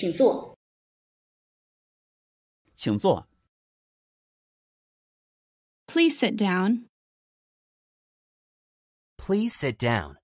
请坐，请坐。Please sit down. Please sit down.